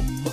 whoa.